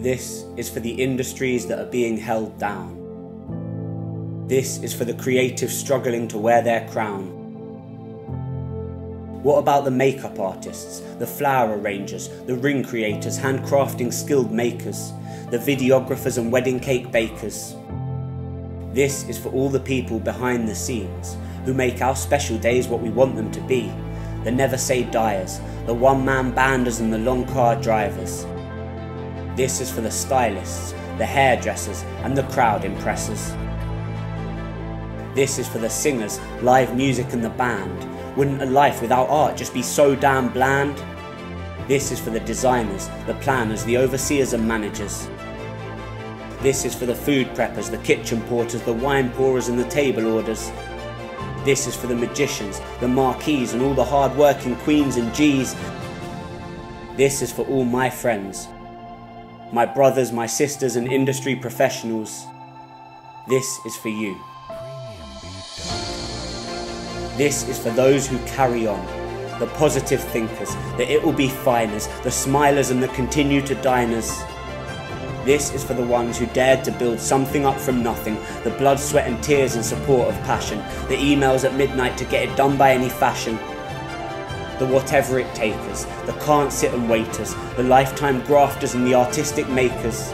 This is for the industries that are being held down. This is for the creatives struggling to wear their crown. What about the makeup artists, the flower arrangers, the ring creators, handcrafting skilled makers, the videographers and wedding cake bakers? This is for all the people behind the scenes who make our special days what we want them to be. The never say diers, the one man banders and the long car drivers. This is for the stylists, the hairdressers and the crowd impressors. This is for the singers, live music and the band, wouldn't a life without art just be so damn bland? This is for the designers, the planners, the overseers and managers. This is for the food preppers, the kitchen porters, the wine pourers and the table orders. This is for the magicians, the marquees and all the hard-working queens and G's. This is for all my friends, my brothers, my sisters and industry professionals. This is for you. This is for those who carry on, the positive thinkers, the it will be finers, the smilers and the continue to diners. This is for the ones who dared to build something up from nothing, the blood, sweat and tears in support of passion, the emails at midnight to get it done by any fashion. The whatever it takers, the can't sit and waiters, the lifetime grafters and the artistic makers.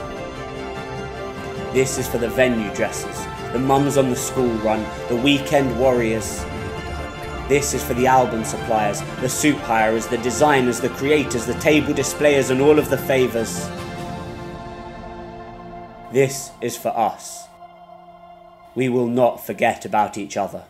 This is for the venue dressers, the mums on the school run, the weekend warriors, this is for the album suppliers, the suit hirers, the designers, the creators, the table displayers and all of the favours. This is for us. We will not forget about each other.